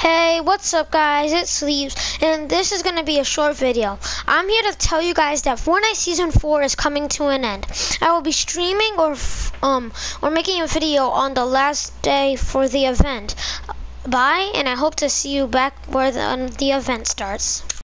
Hey, what's up guys? It's Sleepz, and this is going to be a short video. I'm here to tell you guys that Fortnite Season 4 is coming to an end. I will be streaming or um or making a video on the last day for the event. Bye, and I hope to see you back where the, um, the event starts.